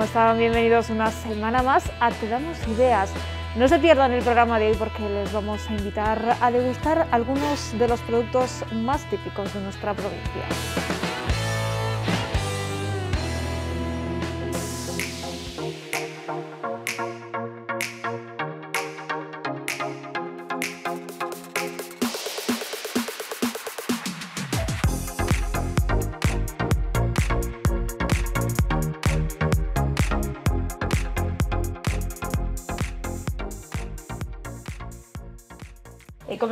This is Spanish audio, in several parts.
¿Cómo? Bienvenidos una semana más a Te Damos Ideas. No se pierdan el programa de hoy porque les vamos a invitar a degustar algunos de los productos más típicos de nuestra provincia.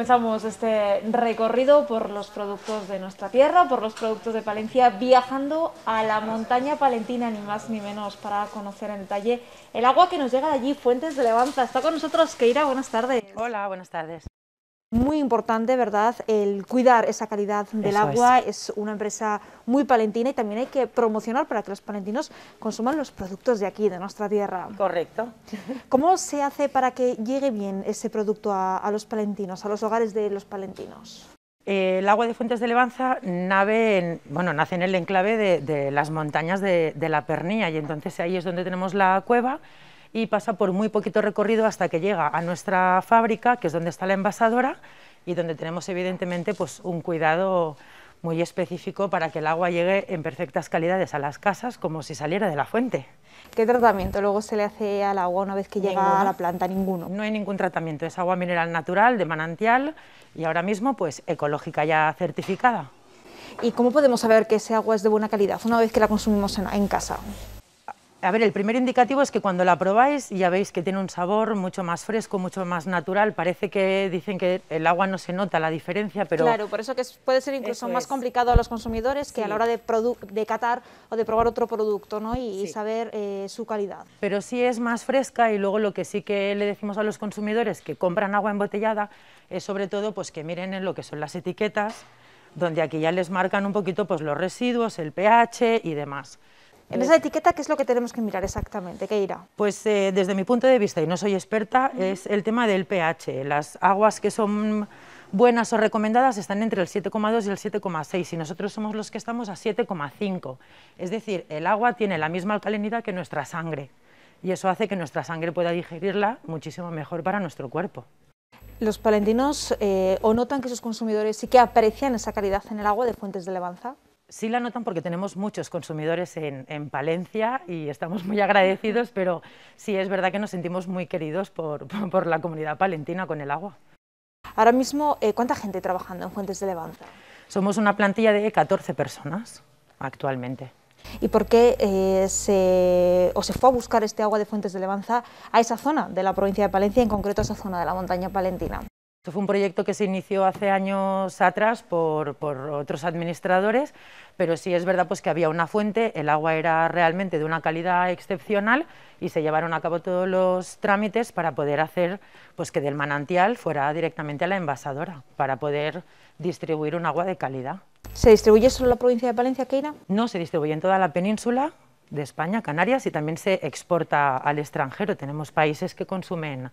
Comenzamos este recorrido por los productos de nuestra tierra, por los productos de Palencia, viajando a la montaña palentina, ni más ni menos, para conocer en detalle el agua que nos llega de allí, Fuentes de Levanza. Está con nosotros Keira, buenas tardes. Hola, buenas tardes. Muy importante, ¿verdad?, el cuidar esa calidad del Eso agua. Es. una empresa muy palentina y también hay que promocionar para que los palentinos consuman los productos de aquí, de nuestra tierra. Correcto. ¿Cómo se hace para que llegue bien ese producto a, a los palentinos, a los hogares de los palentinos? Eh, el agua de Fuentes de Levanza nave en- bueno, nace en el enclave de, de las montañas de, de la Pernilla y entonces ahí es donde tenemos la cueva y pasa por muy poquito recorrido hasta que llega a nuestra fábrica, que es donde está la envasadora y donde tenemos evidentemente pues, un cuidado muy específico para que el agua llegue en perfectas calidades a las casas como si saliera de la fuente. ¿Qué tratamiento luego se le hace al agua una vez que llega Ninguno. a la planta? Ninguno. No hay ningún tratamiento, es agua mineral natural, de manantial y ahora mismo pues ecológica ya certificada. ¿Y cómo podemos saber que ese agua es de buena calidad una vez que la consumimos en, en casa? A ver, el primer indicativo es que cuando la probáis ya veis que tiene un sabor mucho más fresco, mucho más natural. Parece que dicen que el agua no se nota la diferencia, pero Claro, por eso que puede ser incluso Eso más es. complicado a los consumidores que a la hora de, de catar o de probar otro producto ¿no? y, saber eh, su calidad. pero sí es más fresca y luego lo que sí que le decimos a los consumidores que compran agua embotellada es sobre todo pues que miren en lo que son las etiquetas, donde aquí ya les marcan un poquito pues los residuos, el pH y demás. En esa etiqueta, ¿qué es lo que tenemos que mirar exactamente? ¿Qué irá? Pues eh, desde mi punto de vista, y no soy experta, es el tema del pH. Las aguas que son buenas o recomendadas están entre el 7,2 y el 7,6 y nosotros somos los que estamos a 7,5. Es decir, el agua tiene la misma alcalinidad que nuestra sangre y eso hace que nuestra sangre pueda digerirla muchísimo mejor para nuestro cuerpo. Los palentinos eh, o notan que sus consumidores sí que aprecian esa calidad en el agua de Fuentes de Levanza. Sí la notan porque tenemos muchos consumidores en, en Palencia y estamos muy agradecidos, pero sí es verdad que nos sentimos muy queridos por, por la comunidad palentina con el agua. Ahora mismo, eh, ¿cuánta gente trabajando en Fuentes de Levanza? Somos una plantilla de 14 personas actualmente. ¿Y por qué eh, se, o se fue a buscar este agua de Fuentes de Levanza a esa zona de la provincia de Palencia, en concreto a esa zona de la montaña palentina? Esto fue un proyecto que se inició hace años atrás por, por otros administradores, pero sí es verdad pues, que había una fuente, el agua era realmente de una calidad excepcional y se llevaron a cabo todos los trámites para poder hacer pues, que del manantial fuera directamente a la envasadora, para poder distribuir un agua de calidad. ¿Se distribuye solo en la provincia de Palencia, Keira? No se distribuye en toda la península de España, Canarias, y también se exporta al extranjero. Tenemos países que consumen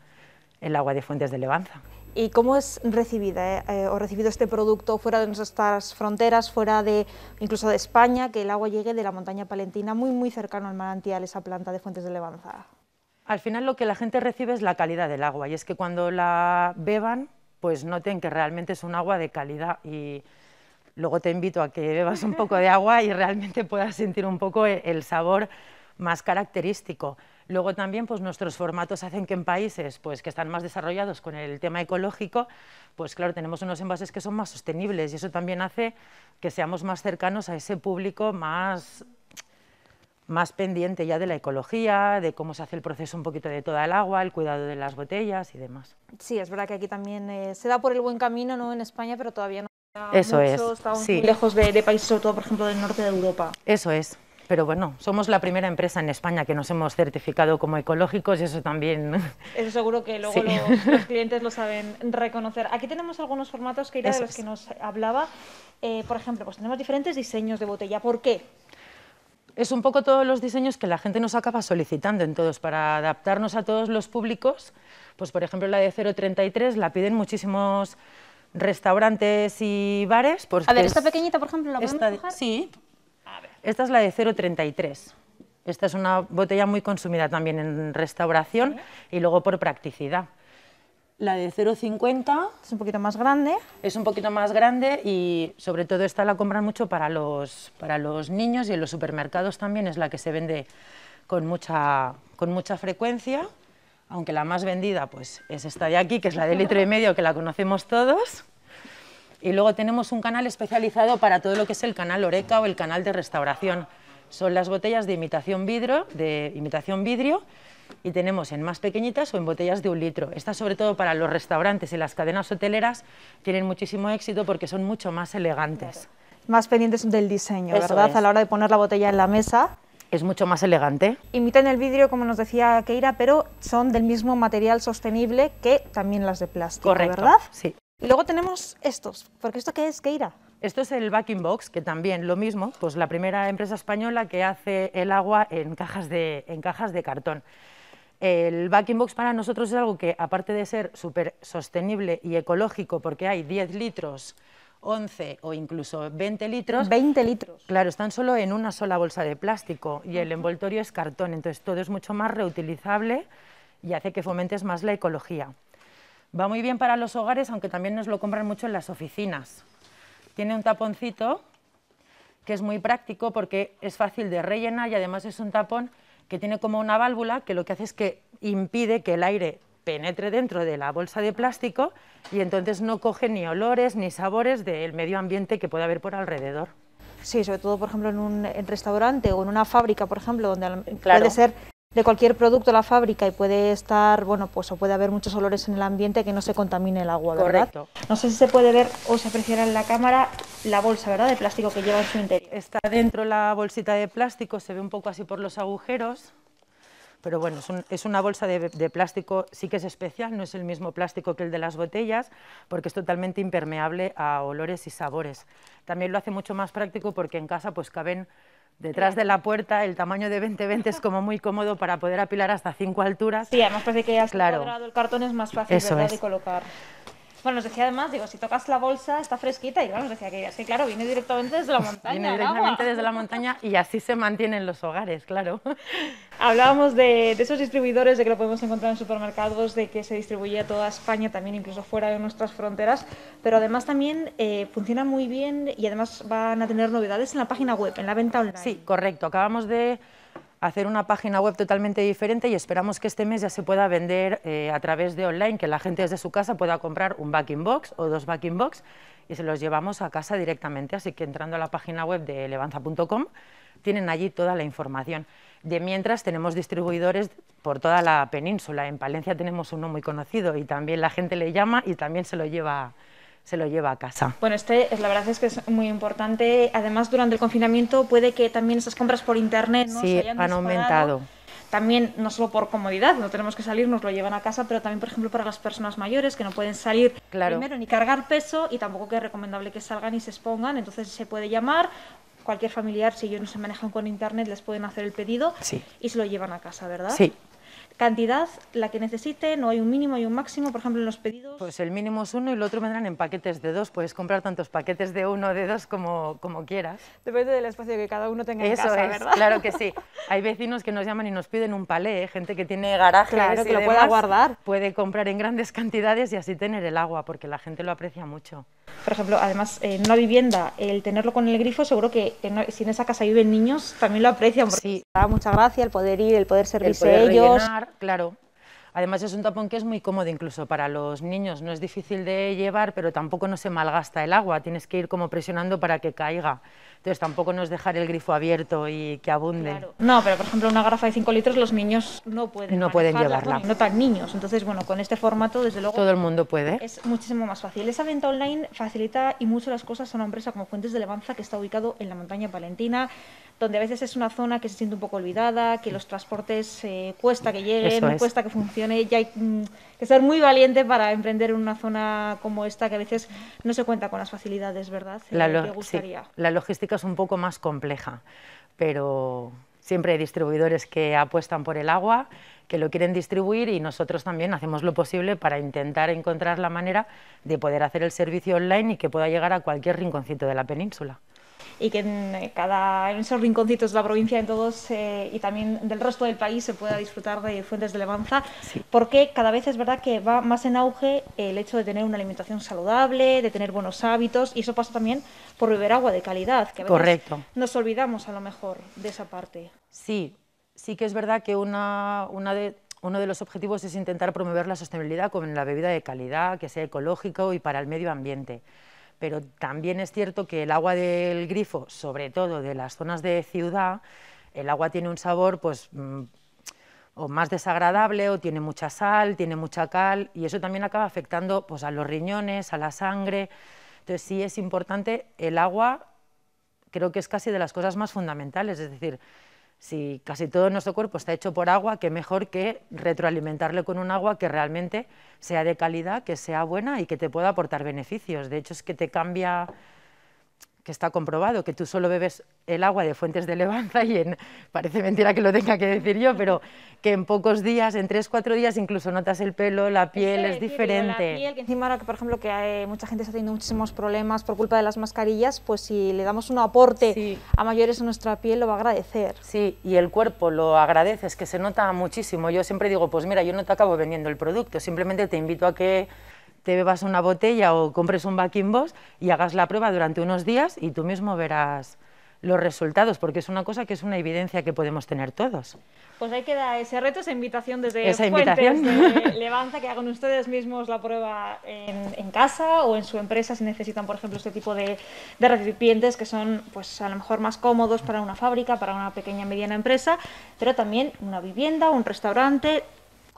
el agua de fuentes de Levanza. ¿Y cómo es recibida eh, eh, o recibido este producto fuera de nuestras fronteras, fuera de incluso de España, que el agua llegue de la montaña palentina, muy muy cercano al manantial, esa planta de Fuentes de Levanza? Al final lo que la gente recibe es la calidad del agua y es que cuando la beban, pues noten que realmente es un agua de calidad y luego te invito a que bebas un poco de agua y realmente puedas sentir un poco el sabor más característico. Luego también pues nuestros formatos hacen que en países pues que están más desarrollados con el tema ecológico, pues claro, tenemos unos envases que son más sostenibles y eso también hace que seamos más cercanos a ese público más más pendiente ya de la ecología, de cómo se hace el proceso un poquito de toda el agua, el cuidado de las botellas y demás. Sí, es verdad que aquí también eh, se da por el buen camino, ¿no? En España, pero todavía no. Eso es, mucho, Estamos sí. muy lejos de, de países, sobre todo, por ejemplo, del norte de Europa. Eso es. Pero bueno, somos la primera empresa en España que nos hemos certificado como ecológicos y eso también. Eso seguro que luego Sí. los, los clientes lo saben reconocer. Aquí tenemos algunos formatos que de Eso los es. que nos hablaba. Eh, por ejemplo, pues tenemos diferentes diseños de botella. ¿Por qué? Es un poco todos los diseños que la gente nos acaba solicitando en todos para adaptarnos a todos los públicos. Pues por ejemplo la de 033 la piden muchísimos restaurantes y bares. porque A ver, es- esta pequeñita, por ejemplo, ¿la podemos esta de-? Sí. Esta es la de 033. Esta es una botella muy consumida también en restauración y luego por practicidad. La de 0,50 es un poquito más grande. Es un poquito más grande y sobre todo esta la compran mucho para los, para los niños y en los supermercados también es la que se vende con mucha, con mucha frecuencia, aunque la más vendida pues, es esta de aquí, que es la de litro y medio, que la conocemos todos. Y luego tenemos un canal especializado para todo lo que es el canal Oreca o el canal de restauración. Son las botellas de imitación vidrio, de imitación vidrio y tenemos en más pequeñitas o en botellas de un litro. Estas sobre todo para los restaurantes y las cadenas hoteleras tienen muchísimo éxito porque son mucho más elegantes. Más pendientes del diseño, ¿verdad? A la hora de poner la botella en la mesa. Es mucho más elegante. Imitan el vidrio, como nos decía Keira, pero son del mismo material sostenible que también las de plástico, Correcto, ¿verdad? sí. Y luego tenemos estos, porque ¿esto qué es, Keira? Esto es el Backing Box, que también lo mismo, pues la primera empresa española que hace el agua en cajas de, en cajas de cartón. El backing box para nosotros es algo que, aparte de ser súper sostenible y ecológico, porque hay 10 litros, 11 o incluso 20 litros. 20 litros. Claro, están solo en una sola bolsa de plástico y el envoltorio es cartón, entonces todo es mucho más reutilizable y hace que fomentes más la ecología. Va muy bien para los hogares, aunque también nos lo compran mucho en las oficinas. Tiene un taponcito que es muy práctico porque es fácil de rellenar y además es un tapón que tiene como una válvula que lo que hace es que impide que el aire penetre dentro de la bolsa de plástico y entonces no coge ni olores ni sabores del medio ambiente que puede haber por alrededor. Sí, sobre todo, por ejemplo, en un restaurante o en una fábrica, por ejemplo, donde puede ser de cualquier producto la fábrica y puede estar, bueno, pues o puede haber muchos olores en el ambiente que no se contamine el agua, ¿verdad? Correcto. No sé si se puede ver o se apreciará en la cámara la bolsa, ¿verdad?, de plástico que lleva en su interior. Está dentro la bolsita de plástico, se ve un poco así por los agujeros, pero bueno, es, una bolsa de, de, plástico, sí que es especial, no es el mismo plástico que el de las botellas, porque es totalmente impermeable a olores y sabores. También lo hace mucho más práctico porque en casa pues caben detrás de la puerta, el tamaño de 20-20 es como muy cómodo para poder apilar hasta cinco alturas. Sí, además parece que ya claro. cuadrado el cartón es más fácil de colocar. Bueno, nos decía además, digo, si tocas la bolsa está fresquita y bueno, nos decía que es que claro, viene directamente desde la montaña. viene directamente desde la montaña y así se mantienen los hogares, claro. Hablábamos de, de, esos distribuidores, de que lo podemos encontrar en supermercados, de que se distribuye a toda España, también incluso fuera de nuestras fronteras, pero además también eh, funciona muy bien y además van a tener novedades en la página web, en la venta online. Sí, correcto. Acabamos de hacer una página web totalmente diferente y esperamos que este mes ya se pueda vender eh, a través de online, que la gente desde su casa pueda comprar un backing box o dos backing box y se los llevamos a casa directamente. Así que entrando a la página web de levanza.com tienen allí toda la información. De mientras tenemos distribuidores por toda la península. En Palencia tenemos uno muy conocido y también la gente le llama y también se lo lleva se lo lleva a casa. Bueno, este la verdad es que es muy importante. Además, durante el confinamiento puede que también esas compras por internet ¿no? sí, se hayan han aumentado. También, no solo por comodidad, no tenemos que salir, nos lo llevan a casa, pero también, por ejemplo, para las personas mayores que no pueden salir primero ni cargar peso y tampoco que es recomendable que salgan y se expongan. Entonces se puede llamar cualquier familiar, si ellos no se manejan con internet, les pueden hacer el pedido y se lo llevan a casa, ¿verdad? Sí, cantidad, la que necesite, no hay un mínimo y un máximo, por ejemplo, en los pedidos. Pues el mínimo es uno y el otro vendrán en paquetes de dos, puedes comprar tantos paquetes de uno o de dos como, como quieras. Depende del espacio que cada uno tenga Eso en casa, es, ¿verdad? claro que sí. Hay vecinos que nos llaman y nos piden un palé, ¿eh? gente que tiene garajes claro, que lo pueda guardar. Puede comprar en grandes cantidades y así tener el agua, porque la gente lo aprecia mucho. Por ejemplo, además, en una vivienda, el tenerlo con el grifo, seguro que si en esa casa viven niños, también lo aprecian, porque sí. da mucha gracia el poder ir, el poder servirse el poder ellos. Rellenar, claro. Además es un tapón que es muy cómodo incluso para los niños, no es difícil de llevar, pero tampoco no se malgasta el agua, tienes que ir como presionando para que caiga. Entonces tampoco no es dejar el grifo abierto y que abunde. Claro. No, pero por ejemplo una garrafa de 5 litros los niños no pueden No pueden llevarla. no tan niños. Entonces, bueno, con este formato desde luego... Todo el mundo puede. Es muchísimo más fácil. Esa venta online facilita y mucho las cosas a una empresa como Fuentes de Levanza que está ubicado en la montaña palentina, donde a veces es una zona que se siente un poco olvidada, que los transportes eh, cuesta que lleguen, cuesta que funcione, y hay mm, que ser muy valiente para emprender en una zona como esta que a veces no se cuenta con las facilidades, ¿verdad? La, eh, gustaría. Sí, la logística es un poco más compleja, pero siempre hay distribuidores que apuestan por el agua, que lo quieren distribuir y nosotros también hacemos lo posible para intentar encontrar la manera de poder hacer el servicio online y que pueda llegar a cualquier rinconcito de la península. Y que en, eh, cada, en esos rinconcitos de la provincia en todos eh, y también del resto del país se pueda disfrutar de fuentes de levanza, porque cada vez es verdad que va más en auge el hecho de tener una alimentación saludable, de tener buenos hábitos y eso pasa también por beber agua de calidad, que a veces Correcto. nos olvidamos a lo mejor de esa parte. Sí, sí que es verdad que una, una de, uno de los objetivos es intentar promover la sostenibilidad con la bebida de calidad, que sea ecológico y para el medio ambiente pero también es cierto que el agua del grifo, sobre todo de las zonas de ciudad, el agua tiene un sabor pues mm, o más desagradable o tiene mucha sal, tiene mucha cal y eso también acaba afectando pues, a los riñones, a la sangre. Entonces sí es importante el agua, creo que es casi de las cosas más fundamentales, es decir, si casi todo nuestro cuerpo está hecho por agua, qué mejor que retroalimentarle con un agua que realmente sea de calidad, que sea buena y que te pueda aportar beneficios. De hecho, es que te cambia que está comprobado que tú solo bebes el agua de fuentes de levanza y en, parece mentira que lo tenga que decir yo, pero que en pocos días, en tres, cuatro días, incluso notas el pelo, la piel es, diferente. La piel, que encima ahora que, por ejemplo, que hay, mucha gente está teniendo muchísimos problemas por culpa de las mascarillas, pues si le damos un aporte a mayores a nuestra piel, lo va a agradecer. Sí, y el cuerpo lo agradece, es que se nota muchísimo. Yo siempre digo, pues mira, yo no te acabo vendiendo el producto, simplemente te invito a que te bebas una botella o compres un backing y hagas la prueba durante unos días y tú mismo verás los resultados, porque es una cosa que es una evidencia que podemos tener todos. Pues ahí queda ese reto, esa invitación desde esa Fuentes de Levanza, que hagan ustedes mismos la prueba en, casa o en su empresa si necesitan, por ejemplo, este tipo de, de, recipientes que son pues a lo mejor más cómodos para una fábrica, para una pequeña mediana empresa, pero también una vivienda, un restaurante,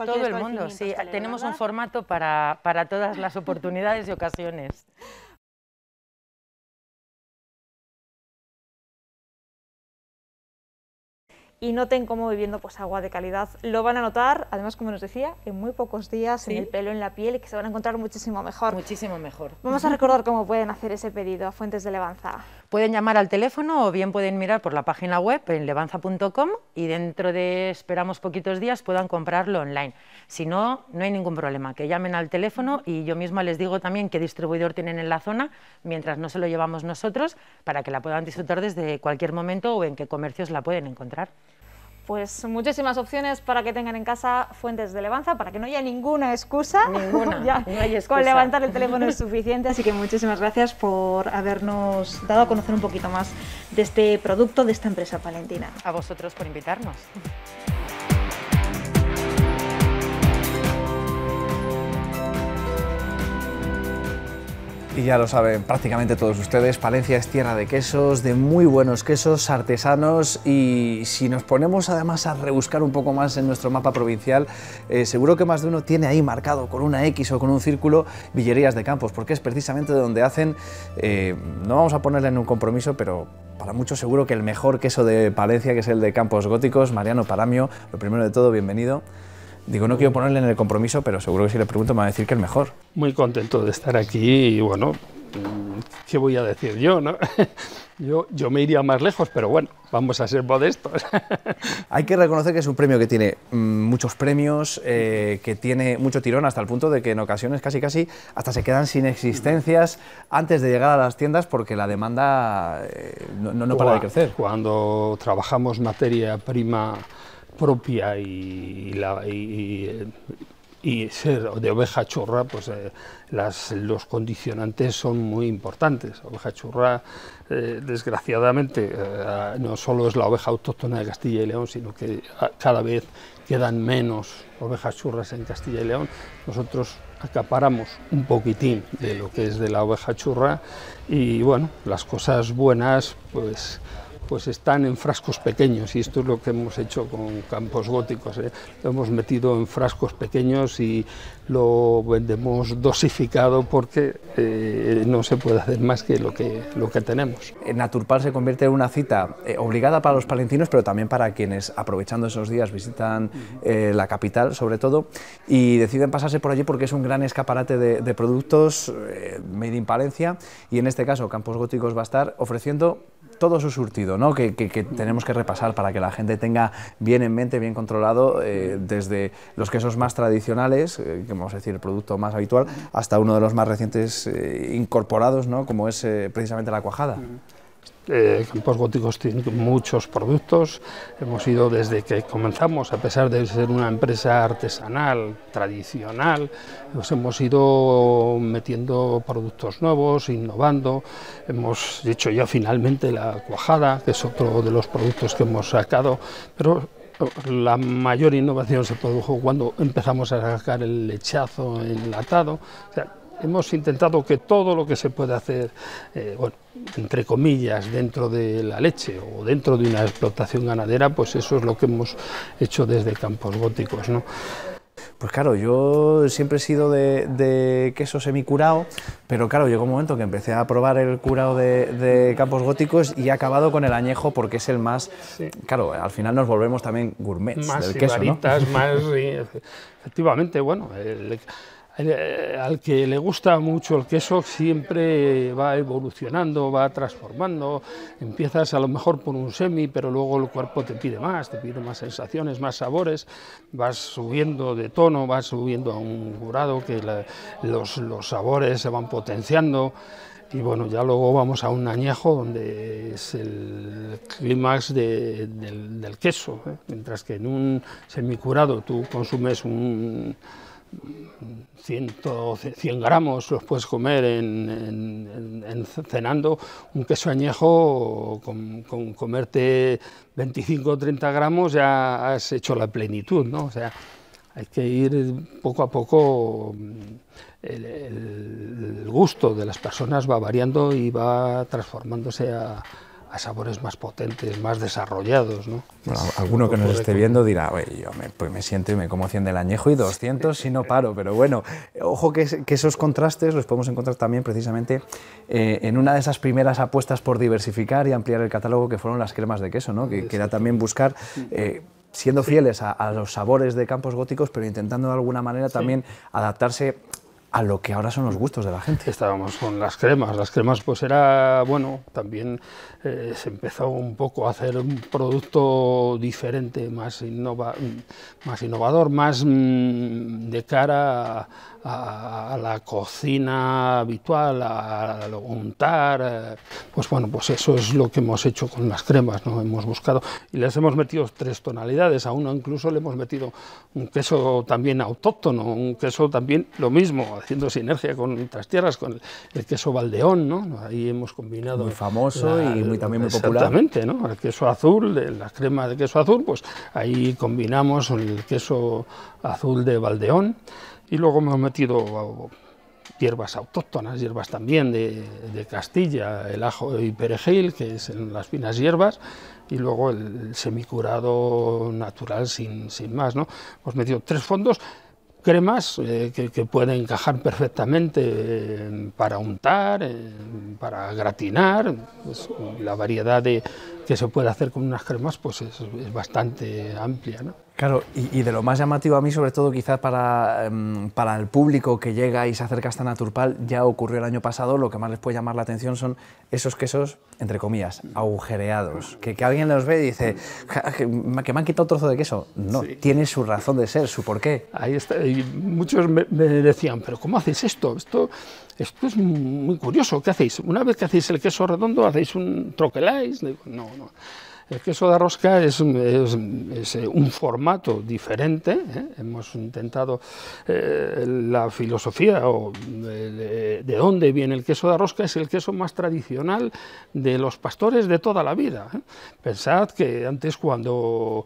todo el mundo, sí. Tenemos un formato para, para todas las oportunidades y ocasiones. y noten cómo bebiendo pues, agua de calidad lo van a notar, además como nos decía, en muy pocos días en el pelo, en la piel y que se van a encontrar muchísimo mejor. Muchísimo mejor. Vamos a recordar cómo pueden hacer ese pedido a Fuentes de Levanza. Pueden llamar al teléfono o bien pueden mirar por la página web en levanza.com y dentro de, esperamos poquitos días, puedan comprarlo online. Si no, no hay ningún problema, que llamen al teléfono y yo misma les digo también qué distribuidor tienen en la zona, mientras no se lo llevamos nosotros, para que la puedan disfrutar desde cualquier momento o en qué comercios la pueden encontrar pues muchísimas opciones para que tengan en casa fuentes de levanza, para que no haya ninguna excusa. Ninguna, no hay excusa. Con levantar el teléfono es suficiente, así que muchísimas gracias por habernos dado a conocer un poquito más de este producto, de esta empresa palentina. A vosotros por invitarnos. Y ya lo saben prácticamente todos ustedes, Palencia es tierra de quesos, de muy buenos quesos artesanos y si nos ponemos además a rebuscar un poco más en nuestro mapa provincial, eh, seguro que más de uno tiene ahí marcado con una X o con un círculo Villerías de Campos, porque es precisamente donde hacen, eh, no vamos a ponerle en un compromiso, pero para muchos seguro que el mejor queso de Palencia, que es el de Campos Góticos, Mariano Paramio, lo primero de todo, bienvenido. Digo, no quiero ponerle en el compromiso, pero seguro que si le pregunto me va a decir que es mejor. Muy contento de estar aquí y bueno, ¿qué voy a decir yo? No? Yo, yo me iría más lejos, pero bueno, vamos a ser modestos. Hay que reconocer que es un premio que tiene mm, muchos premios, eh, que tiene mucho tirón hasta el punto de que en ocasiones casi casi hasta se quedan sin existencias antes de llegar a las tiendas porque la demanda eh, no, no para de crecer. Cuando trabajamos materia prima propia y, ser de oveja churra, pues eh, los condicionantes son muy importantes. Oveja churra, eh, desgraciadamente, eh, no solo es la oveja autóctona de Castilla y León, sino que cada vez quedan menos ovejas churras en Castilla y León. Nosotros acaparamos un poquitín de lo que es de la oveja churra y bueno, las cosas buenas, pues pues están en frascos pequeños y esto es lo que hemos hecho con campos góticos. ¿eh? Lo hemos metido en frascos pequeños y lo vendemos dosificado porque eh, no se puede hacer más que lo que, lo que tenemos. Naturpal se convierte en una cita eh, obligada para los palentinos, pero también para quienes, aprovechando esos días, visitan la capital sobre todo y deciden pasarse por allí porque es un gran escaparate de, de productos made in Palencia y en este caso Campos Góticos va a estar ofreciendo todo su surtido, ¿no? que, tenemos que repasar para que la gente tenga bien en mente, bien controlado, eh, desde los quesos más tradicionales, eh, que vamos a decir el producto más habitual, hasta uno de los más recientes eh, incorporados, ¿no? como es precisamente la cuajada. Eh, Campos Góticos tiene muchos productos. Hemos ido desde que comenzamos, a pesar de ser una empresa artesanal, tradicional, nos hemos ido metiendo productos nuevos, innovando. Hemos hecho ya finalmente la cuajada, que es otro de los productos que hemos sacado, pero la mayor innovación se produjo cuando empezamos a sacar el lechazo enlatado. O hemos intentado que todo lo que se puede hacer, eh, bueno, entre comillas, dentro de la leche o dentro de una explotación ganadera, pues eso es lo que hemos hecho desde Campos Góticos. ¿no? Pues claro, yo siempre he sido de, queso semicurado, pero claro, llegó un momento que empecé a probar el curado de, campos góticos y he acabado con el añejo porque es el más... Claro, al final nos volvemos también gourmets más del queso, ¿no? más... efectivamente, bueno, el, al que le gusta mucho el queso siempre va evolucionando, va transformando, empiezas a lo mejor por un semi, pero luego el cuerpo te pide más, te pide más sensaciones, más sabores, vas subiendo de tono, vas subiendo a un jurado que los, sabores se van potenciando. Y bueno, ya luego vamos a un añejo donde es el clímax del, queso, ¿eh? mientras que en un semicurado tú consumes un 100, gramos los puedes comer en, cenando, un queso añejo con, comerte 25 o 30 gramos ya has hecho la plenitud, ¿no? O sea, hay que ir poco a poco, el, el gusto de las personas va variando y va transformándose a, a sabores más potentes, más desarrollados. ¿no? alguno que nos esté viendo dirá, yo me, pues me siento y me como 100 del añejo y 200 si no paro, pero bueno, ojo que, que, esos contrastes los podemos encontrar también precisamente eh, en una de esas primeras apuestas por diversificar y ampliar el catálogo que fueron las cremas de queso, ¿no? que, era también buscar... Eh, siendo fieles a, los sabores de campos góticos, pero intentando de alguna manera también adaptarse a lo que ahora son los gustos de la gente. Estábamos con las cremas, las cremas pues era, bueno, también eh, se empezó un poco a hacer un producto diferente, más, innova, más innovador, más mm, de cara a, a, la cocina habitual, a, untar, eh, pues bueno, pues eso es lo que hemos hecho con las cremas, ¿no? hemos buscado y les hemos metido tres tonalidades, a uno incluso le hemos metido un queso también autóctono, un queso también lo mismo, haciendo sinergia con otras tierras, con el, queso baldeón, ¿no? ahí hemos combinado... Muy famoso y muy, también muy popular. Exactamente, ¿no? el queso azul, la crema de queso azul, pues ahí combinamos el queso azul de baldeón, y luego hemos metido hierbas autóctonas, hierbas también de, Castilla, el ajo y perejil, que es en las finas hierbas, y luego el semicurado natural sin, sin más. ¿no? Hemos metido tres fondos, cremas eh, que, pueden encajar perfectamente eh, para untar, eh, para gratinar, pues, la variedad de, que se puede hacer con unas cremas pues es, es bastante amplia. ¿no? Claro, y, de lo más llamativo a mí, sobre todo quizás para, em, para el público que llega y se acerca hasta Naturpal, ya ocurrió el año pasado, lo que más les puede llamar la atención son esos quesos, entre comillas, agujereados, que, que alguien los ve y dice, que me han quitado un trozo de queso. No, tiene su razón de ser, su porqué. Ahí está, y muchos me, decían, pero ¿cómo hacéis esto? Esto esto es muy curioso, ¿qué hacéis? Una vez que hacéis el queso redondo, ¿hacéis un troqueláis? No, no. El queso de rosca es, eh, un formato diferente. ¿eh? Hemos intentado eh, la filosofía o de, dónde viene el queso de rosca es el queso más tradicional de los pastores de toda la vida. Pensad que antes cuando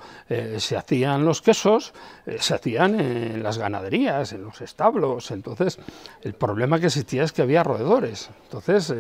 se hacían los quesos se hacían en las ganaderías, en los establos. Entonces el problema que existía es que había roedores. Entonces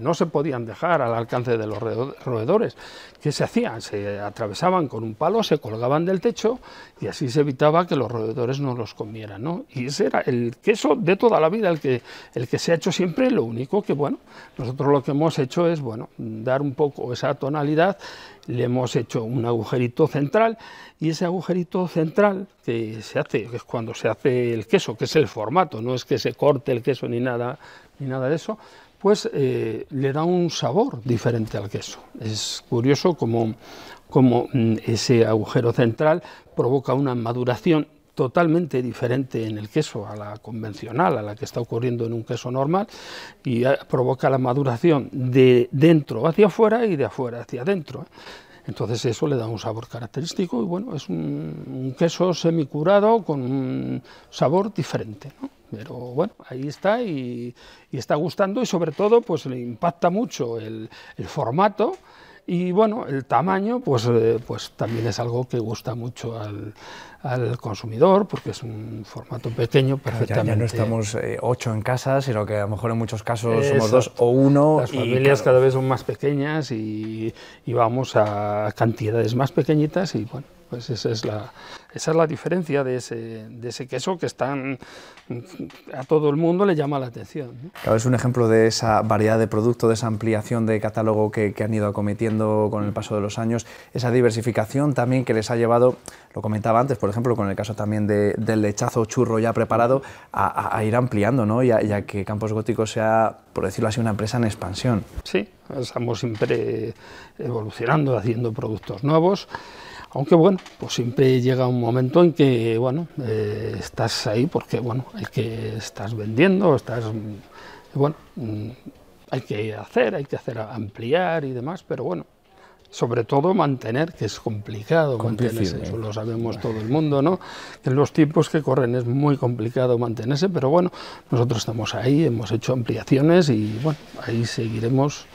no se podían dejar al alcance de los roedores. ¿Qué se Se atravesaban con un palo, se colgaban del techo y así se evitaba que los roedores no los comieran. ¿no? Y ese era el queso de toda la vida, el que, el que se ha hecho siempre, lo único que, bueno, nosotros lo que hemos hecho es, bueno, dar un poco esa tonalidad, le hemos hecho un agujerito central y ese agujerito central que se hace, que es cuando se hace el queso, que es el formato, no es que se corte el queso ni nada, ni nada de eso, pues eh, le da un sabor diferente al queso. Es curioso como, como mm, ese agujero central provoca una maduración totalmente diferente en el queso a la convencional, a la que está ocurriendo en un queso normal, y eh, provoca la maduración de dentro hacia afuera y de afuera hacia adentro. Entonces eso le da un sabor característico y bueno, es un, queso semicurado con un sabor diferente. Pero bueno, ahí está y, está gustando y sobre todo pues le impacta mucho el formato y bueno, el tamaño pues, eh, pues también es algo que gusta mucho al, al consumidor porque es un formato pequeño perfectamente. Ya, no estamos eh, ocho en casa, sino que a lo mejor en muchos casos somos dos o uno. Las familias cada vez son más pequeñas y, y vamos a cantidades más pequeñitas y bueno, pues esa es la, esa es la diferencia de ese, de ese queso que están, a todo el mundo le llama la atención. es un ejemplo de esa variedad de producto, de esa ampliación de catálogo que, han ido acometiendo con el paso de los años, esa diversificación también que les ha llevado, lo comentaba antes, por ejemplo, con el caso también del lechazo churro ya preparado, a, ir ampliando, ¿no? ya, ya que Campos Góticos sea, por decirlo así, una empresa en expansión. Sí, estamos siempre evolucionando, haciendo productos nuevos. Aunque bueno, pues siempre llega un momento en que bueno, eh, estás ahí porque bueno, hay que estás vendiendo, estás bueno, mm, hay que hacer, hay que hacer ampliar y demás, pero bueno, sobre todo mantener, que es complicado mantenerse, eso lo sabemos todo el mundo, ¿no? En los tiempos que corren es muy complicado mantenerse, pero bueno, nosotros estamos ahí, hemos hecho ampliaciones y bueno, ahí seguiremos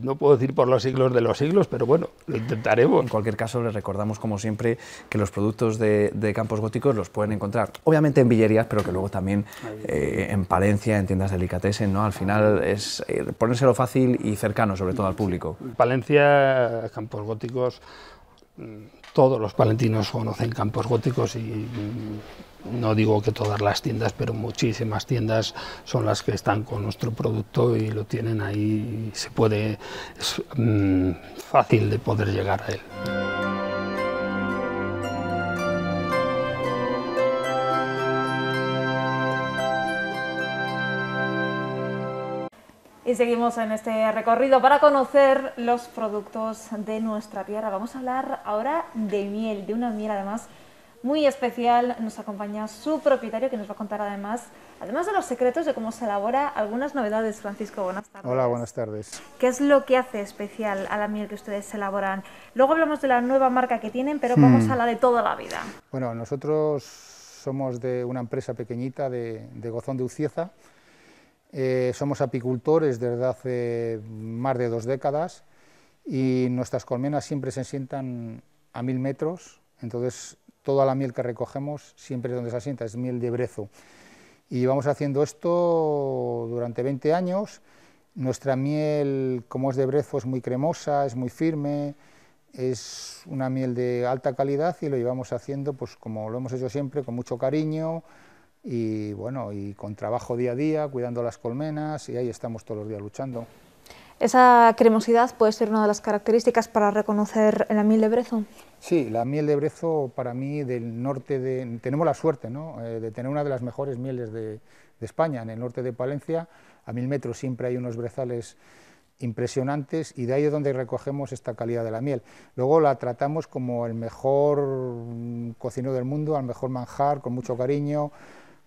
no puedo decir por los siglos de los siglos, pero bueno, lo intentaremos. En cualquier caso, les recordamos, como siempre, que los productos de, Campos Góticos los pueden encontrar, obviamente en villerías, pero que luego también eh, en Palencia, en tiendas delicatessen, ¿no? Al final es eh, ponérselo fácil y cercano, sobre todo al público. Palencia, Campos Góticos, mm, todos los palentinos conocen Campos Góticos y mm, no digo que todas las tiendas, pero muchísimas tiendas son las que están con nuestro producto y lo tienen ahí, se puede, es mm, fácil de poder llegar a él. Y seguimos en este recorrido para conocer los productos de nuestra tierra. Vamos a hablar ahora de miel, de una miel además muy especial. Nos acompaña su propietario que nos va a contar además, además de los secretos de cómo se elabora, algunas novedades. Francisco, buenas tardes. Hola, buenas tardes. ¿Qué es lo que hace especial a la miel que ustedes elaboran? Luego hablamos de la nueva marca que tienen, pero vamos hmm. a la de toda la vida. Bueno, nosotros somos de una empresa pequeñita de, Gozón de Ucieza. Eh, somos apicultores desde hace más de dos décadas y nuestras colmenas siempre se sientan a mil metros, entonces toda la miel que recogemos siempre donde se asienta es miel de brezo. Y llevamos haciendo esto durante 20 años. Nuestra miel, como es de brezo, es muy cremosa, es muy firme, es una miel de alta calidad y lo llevamos haciendo pues como lo hemos hecho siempre, con mucho cariño y bueno, y con trabajo día a día, cuidando las colmenas y ahí estamos todos los días luchando. ¿Esa cremosidad puede ser una de las características para reconocer la miel de brezo? Sí, la miel de brezo para mí del norte de... Tenemos la suerte ¿no? Eh, de tener una de las mejores mieles de, España, en el norte de Palencia, a mil metros siempre hay unos brezales impresionantes y de ahí es donde recogemos esta calidad de la miel. Luego la tratamos como el mejor cocinero del mundo, al mejor manjar, con mucho cariño,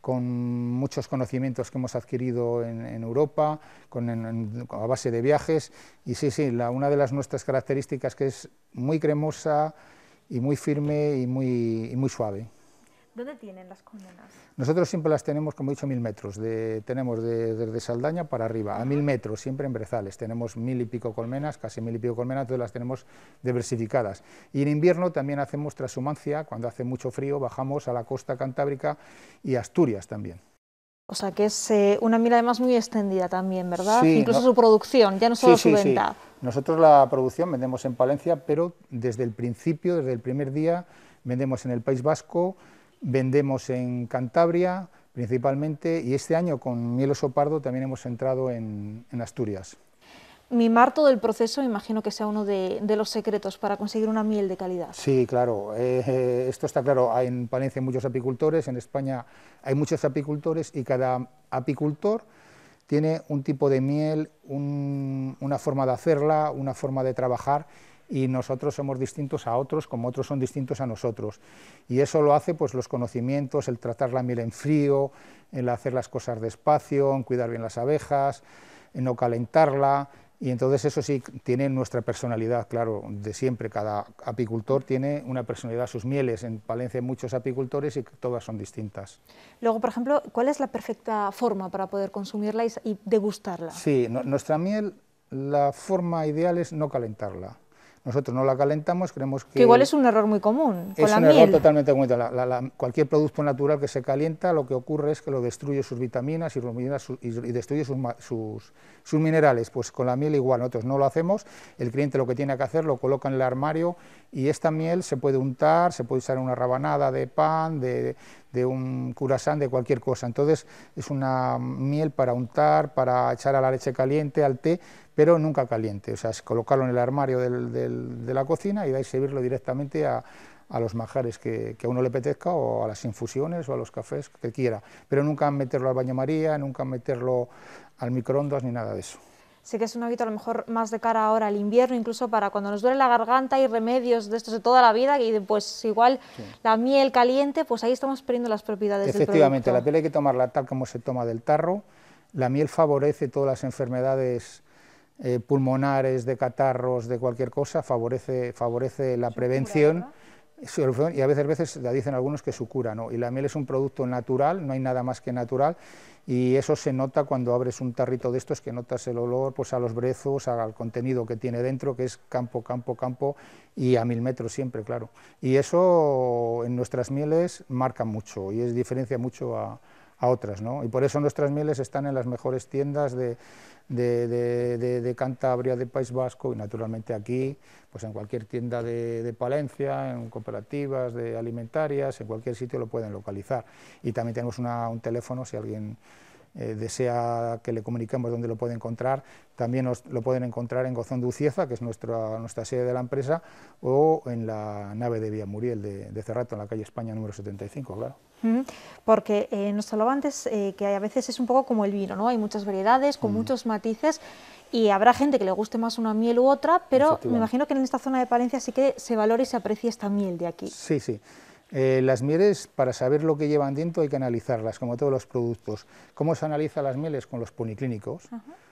con muchos conocimientos que hemos adquirido en, Europa, con, a base de viajes. Y sí, sí, la, una de las nuestras características que es muy cremosa y muy firme y muy, muy suave. ¿Dónde tienen las colmenas? Nosotros siempre las tenemos, como he dicho, mil metros. tenemos desde Saldaña para arriba, a mil metros, siempre en brezales. Tenemos mil y pico colmenas, casi mil y pico colmenas, todas las tenemos diversificadas. Y en invierno también hacemos trashumancia, cuando hace mucho frío bajamos a la costa cantábrica y Asturias también. O sea que es eh, una miel además muy extendida también, ¿verdad? Incluso su producción, ya no solo su venta. Nosotros la producción vendemos en Palencia, pero desde el principio, desde el primer día, vendemos en el País Vasco, vendemos en Cantabria principalmente y este año con miel oso pardo también hemos entrado en, Asturias. Mimar todo el proceso, imagino que sea uno de, los secretos para conseguir una miel de calidad. Sí, claro, eh, eh, esto está claro. En Palencia hay muchos apicultores, en España hay muchos apicultores y cada apicultor tiene un tipo de miel, una forma de hacerla, una forma de trabajar y nosotros somos distintos a otros como otros son distintos a nosotros. Y eso lo hace pues los conocimientos, el tratar la miel en frío, el hacer las cosas despacio, en cuidar bien las abejas, en no calentarla, y entonces eso sí tiene nuestra personalidad, claro, de siempre. Cada apicultor tiene una personalidad, sus mieles. En Palencia hay muchos apicultores y todas son distintas. Luego, por ejemplo, ¿cuál es la perfecta forma para poder consumirla y degustarla? Sí, nuestra miel, la forma ideal es no calentarla. Nosotros no la calentamos, creemos que... Que igual es un error muy común Es un error totalmente común. cualquier producto natural que se calienta, lo que ocurre es que lo destruye sus vitaminas y, y destruye sus, sus, minerales. Pues con la miel igual, nosotros no lo hacemos, el cliente lo que tiene que hacer lo coloca en el armario y esta miel se puede untar, se puede usar en una rabanada de pan, de, de un curasán, de cualquier cosa. Entonces es una miel para untar, para echar a la leche caliente, al té, pero nunca caliente, o sea, es colocarlo en el armario de la cocina y de ahí servirlo directamente a, los majares que, a uno le apetezca o a las infusiones o a los cafés que quiera, pero nunca meterlo al baño María, nunca meterlo al microondas ni nada de eso. Sí que es un hábito a lo mejor más de cara ahora al invierno, incluso para cuando nos duele la garganta y remedios de estos de toda la vida, y pues igual la miel caliente, pues ahí estamos perdiendo las propiedades Efectivamente, la piel hay que tomarla tal como se toma del tarro, la miel favorece todas las enfermedades eh, pulmonares, de catarros, de cualquier cosa, favorece, favorece la prevención. Y a veces, veces la dicen algunos que su cura, ¿no? Y la miel es un producto natural, no hay nada más que natural, y eso se nota cuando abres un tarrito de estos, que notas el olor pues, a los brezos, al contenido que tiene dentro, que es campo, campo, campo, y a mil metros siempre, claro. Y eso en nuestras mieles marca mucho, y es diferencia mucho a, a otras, ¿no? Y por eso nuestras mieles están en las mejores tiendas de, de, Cantabria, de País Vasco y naturalmente aquí, pues en cualquier tienda de, Palencia, en cooperativas de alimentarias, en cualquier sitio lo pueden localizar. Y también tenemos un teléfono si alguien eh, desea que le comuniquemos dónde lo puede encontrar, también lo pueden encontrar en Gozón de Ucieza, que es nuestra, nuestra sede de la empresa, o en la nave de Vía Muriel de, de Cerrato, en la calle España número 75, claro. Porque eh, nos hablaba antes eh, que a veces es un poco como el vino, ¿no? Hay muchas variedades, con muchos matices, y habrá gente que le guste más una miel u otra, pero me imagino que en esta zona de Palencia sí que se valora y se aprecia esta miel de aquí. Sí, sí. Eh, las mieles, para saber lo que llevan dentro, hay que analizarlas, como todos los productos. ¿Cómo se analiza las mieles? Con los policlínicos.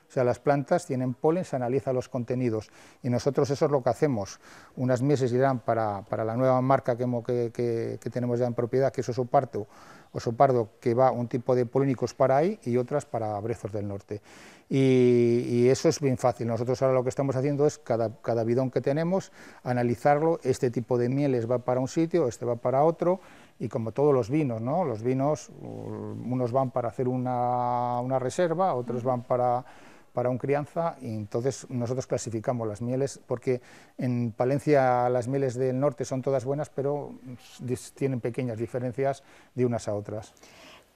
O sea, las plantas tienen polen, se analiza los contenidos y nosotros eso es lo que hacemos. Unas mieles irán para, para la nueva marca que, que, tenemos ya en propiedad, que es Osopardo, Osopardo, que va un tipo de polínicos para ahí y otras para Brezos del Norte. Y, eso es bien fácil. Nosotros ahora lo que estamos haciendo es cada, cada bidón que tenemos, analizarlo, este tipo de mieles va para un sitio, este va para otro, y como todos los vinos, ¿no? los vinos, unos van para hacer una, una reserva, otros van para, para un crianza, y entonces nosotros clasificamos las mieles, porque en Palencia las mieles del norte son todas buenas, pero tienen pequeñas diferencias de unas a otras.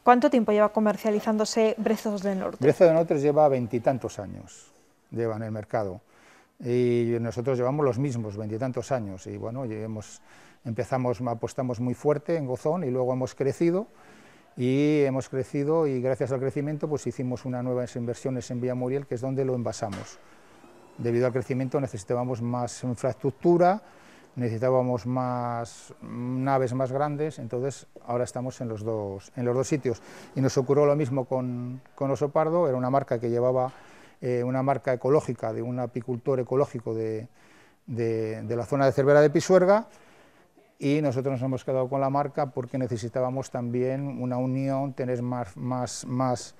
¿Cuánto tiempo lleva comercializándose Brezos del Norte? Brezos del Norte lleva veintitantos años, lleva en el mercado. Y nosotros llevamos los mismos, veintitantos años. Y bueno, empezamos, apostamos muy fuerte en Gozón y luego hemos crecido. Y hemos crecido y gracias al crecimiento pues hicimos unas nuevas inversiones en Villa Muriel, que es donde lo envasamos. Debido al crecimiento necesitábamos más infraestructura, necesitábamos más naves más grandes, entonces ahora estamos en los dos, en los dos sitios. Y nos ocurrió lo mismo con, con Oso Pardo, era una marca que llevaba eh, una marca ecológica de un apicultor ecológico de, de, la zona de Cervera de Pisuerga, y nosotros nos hemos quedado con la marca porque necesitábamos también una unión, tener más, más, más,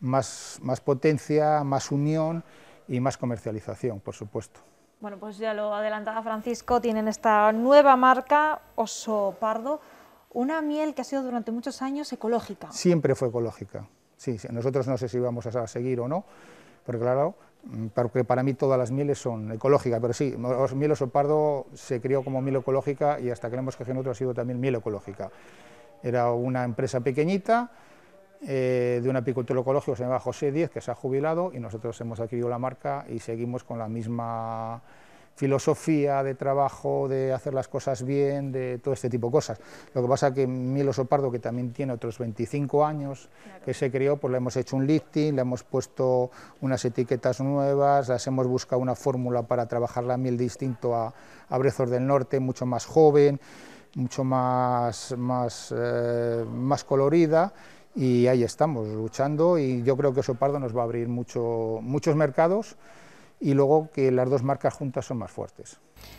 más, más potencia, más unión y más comercialización, por supuesto. Bueno, pues ya lo adelantaba Francisco, tienen esta nueva marca, Oso Pardo, una miel que ha sido durante muchos años ecológica. Siempre fue ecológica, sí, nosotros no sé si vamos a seguir o no, porque claro, porque para mí todas las mieles son ecológicas, pero sí, miel Oso Pardo se crió como miel ecológica y hasta que hemos cogido otro ha sido también miel ecológica. Era una empresa pequeñita, eh, de un apicultor ecológico se llama José Díez, que se ha jubilado y nosotros hemos adquirido la marca y seguimos con la misma filosofía de trabajo, de hacer las cosas bien, de todo este tipo de cosas. Lo que pasa que Miel Oso Pardo, que también tiene otros 25 años, que se crió, pues le hemos hecho un lifting, le hemos puesto unas etiquetas nuevas, las hemos buscado una fórmula para trabajar la miel distinto a, a Brezos del Norte, mucho más joven, mucho más, más, eh, más colorida y ahí estamos luchando y yo creo que Oso Pardo nos va a abrir mucho, muchos mercados y luego que las dos marcas juntas son más fuertes.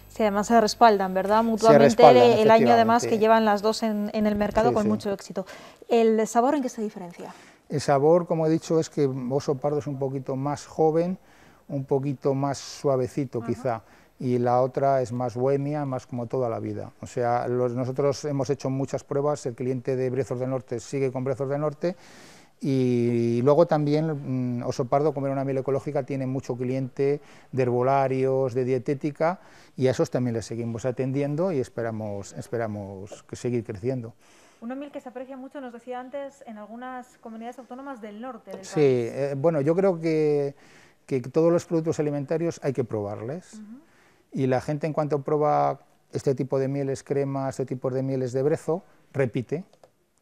Sí, además se respaldan, ¿verdad? Mutuamente el año además que llevan las dos en, el mercado con mucho éxito. ¿El sabor en qué se diferencia? El sabor, como he dicho, es que Oso Pardo es un poquito más joven, un poquito más suavecito quizá, y la otra es más bohemia, más como toda la vida. O sea, nosotros hemos hecho muchas pruebas, el cliente de Brezos del Norte sigue con Brezos del Norte, y luego también mm, Oso Pardo, como era una miel ecológica, tiene mucho cliente de herbolarios, de dietética, y a esos también les seguimos atendiendo y esperamos, esperamos que seguir creciendo. Una miel que se aprecia mucho, nos decía antes, en algunas comunidades autónomas del norte del sí, eh, bueno, yo creo que, que, todos los productos alimentarios hay que probarles, y la gente en cuanto prueba este tipo de mieles cremas, este tipo de mieles de brezo, repite,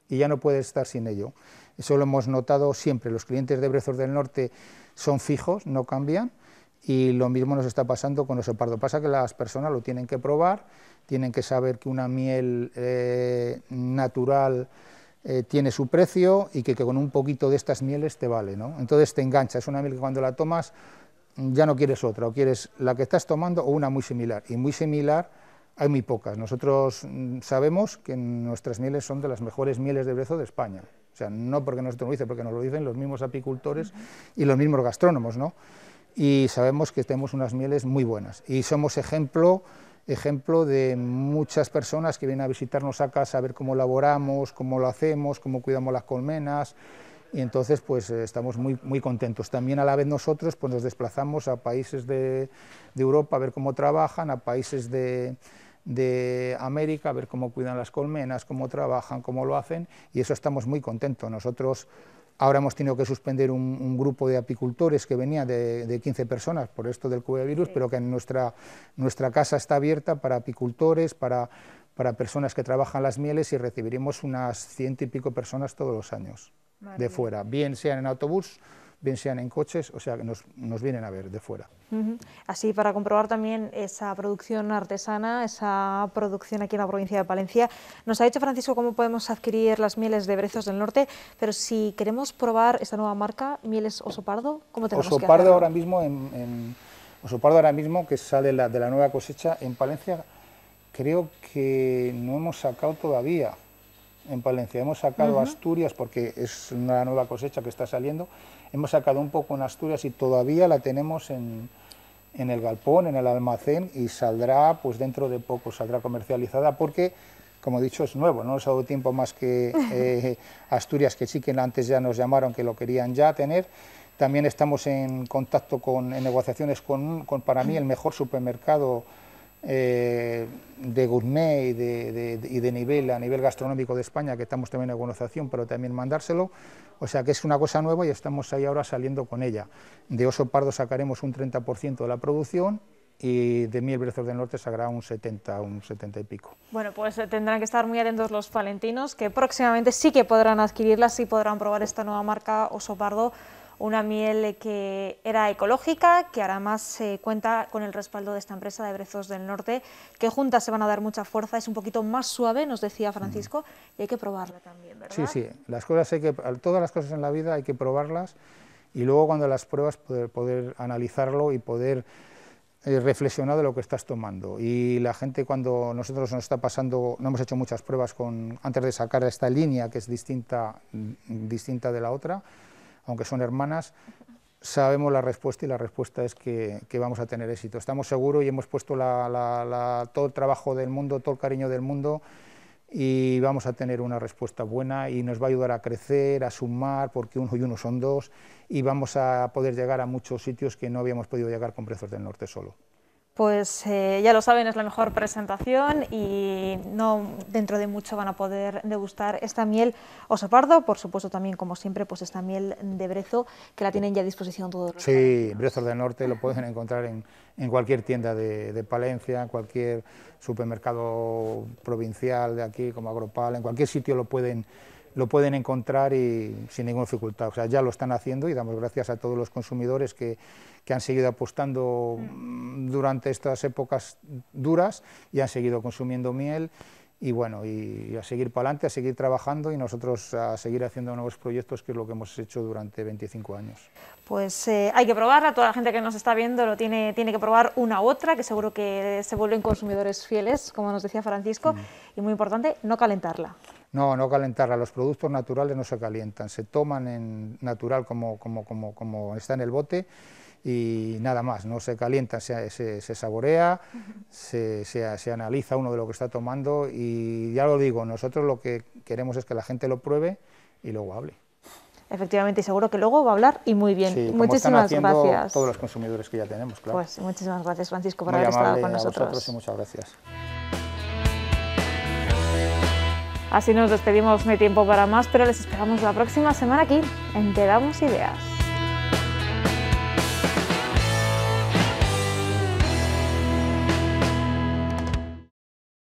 y ya no puede estar sin ello. Eso lo hemos notado siempre, los clientes de Brezos del Norte son fijos, no cambian, y lo mismo nos está pasando con los pardo. Pasa que las personas lo tienen que probar, tienen que saber que una miel eh, natural eh, tiene su precio y que, con un poquito de estas mieles te vale, ¿no? Entonces te engancha, es una miel que cuando la tomas ya no quieres otra, o quieres la que estás tomando o una muy similar, y muy similar hay muy pocas. Nosotros mm, sabemos que nuestras mieles son de las mejores mieles de brezo de España. O sea, no porque nosotros lo dicen, porque nos lo dicen los mismos apicultores y los mismos gastrónomos, ¿no? Y sabemos que tenemos unas mieles muy buenas. Y somos ejemplo, ejemplo de muchas personas que vienen a visitarnos a casa a ver cómo elaboramos, cómo lo hacemos, cómo cuidamos las colmenas, y entonces pues eh, estamos muy, muy contentos. También a la vez nosotros pues nos desplazamos a países de, de Europa a ver cómo trabajan, a países de, de América, a ver cómo cuidan las colmenas, cómo trabajan, cómo lo hacen, y eso estamos muy contentos. Nosotros ahora hemos tenido que suspender un, grupo de apicultores que venía de, de 15 personas por esto del coronavirus, pero que nuestra, nuestra casa está abierta para apicultores, para, para personas que trabajan las mieles y recibiremos unas ciento y pico personas todos los años de fuera, bien sean en autobús bien sean en coches, o sea, que nos, nos vienen a ver de fuera. Así, para comprobar también esa producción artesana, esa producción aquí en la provincia de Palencia, nos ha dicho Francisco cómo podemos adquirir las mieles de Brezos del Norte, pero si queremos probar esta nueva marca, mieles Osopardo, ¿cómo tenemos Osopardo que hacerlo? ahora mismo, en, en, Osopardo ahora mismo, que sale la, de la nueva cosecha en Palencia, creo que no hemos sacado todavía en Palencia. Hemos sacado Asturias porque es una nueva cosecha que está saliendo. Hemos sacado un poco en Asturias y todavía la tenemos en, en el galpón, en el almacén y saldrá, pues dentro de poco saldrá comercializada porque, como he dicho, es nuevo, no nos ha dado tiempo más que eh, Asturias, que sí que antes ya nos llamaron que lo querían ya tener. También estamos en contacto con, en negociaciones con, con para mí el mejor supermercado eh, de gourmet y de, nivel, a nivel gastronómico de España, que estamos también en negociación, pero también mandárselo. O sea que es una cosa nueva y estamos ahí ahora saliendo con ella. De oso pardo sacaremos un 30% de la producción y de miel brezos del norte sacará un 70, un 70 y pico. Bueno, pues eh, tendrán que estar muy atentos los palentinos, que próximamente sí que podrán adquirirlas y podrán probar esta nueva marca oso pardo una miel que era ecológica, que ahora más cuenta con el respaldo de esta empresa de Brezos del Norte, que juntas se van a dar mucha fuerza, es un poquito más suave, nos decía Francisco, y hay que probarla también, ¿verdad? Sí, sí, las cosas hay que, todas las cosas en la vida hay que probarlas y luego cuando las pruebas poder, poder analizarlo y poder eh, reflexionar de lo que estás tomando. Y la gente cuando nosotros nos está pasando, no hemos hecho muchas pruebas con, antes de sacar esta línea que es distinta, distinta de la otra, aunque son hermanas, sabemos la respuesta y la respuesta es que, vamos a tener éxito. Estamos seguros y hemos puesto todo el trabajo del mundo, todo el cariño del mundo y vamos a tener una respuesta buena y nos va a ayudar a crecer, a sumar, porque uno y uno son dos y vamos a poder llegar a muchos sitios que no habíamos podido llegar con Precios del Norte solo. Pues eh, ya lo saben, es la mejor presentación y no dentro de mucho van a poder degustar esta miel oso pardo, por supuesto también como siempre pues esta miel de brezo que la tienen ya a disposición todos los Sí, Brezo del Norte lo pueden encontrar en, en cualquier tienda de, de, Palencia, en cualquier supermercado provincial de aquí como Agropal, en cualquier sitio lo pueden lo pueden encontrar y sin ninguna dificultad. O sea, ya lo están haciendo y damos gracias a todos los consumidores que, que han seguido apostando mm, durante estas épocas duras y han seguido consumiendo miel y bueno, y, a seguir para adelante, a seguir trabajando y nosotros a seguir haciendo nuevos proyectos, que es lo que hemos hecho durante 25 años. Pues eh, hay que probarla, toda la gente que nos está viendo lo tiene, tiene que probar una u otra, que seguro que se vuelven consumidores fieles, como nos decía Francisco, y muy importante, no calentarla. No, no calentarla, los productos naturales no se calientan, se toman en natural como, como, como, como está en el bote y nada más, no se calienta, se, se, saborea, se, se, analiza uno de lo que está tomando y ya lo digo, nosotros lo que queremos es que la gente lo pruebe y luego hable. Efectivamente, y seguro que luego va a hablar y muy bien. Sí, muchísimas gracias. Todos los consumidores que ya tenemos, claro. Pues muchísimas gracias, Francisco, por haber estado con nosotros. y muchas gracias. Así nos despedimos, no hay tiempo para más, pero les esperamos la próxima semana aquí en Te Damos Ideas.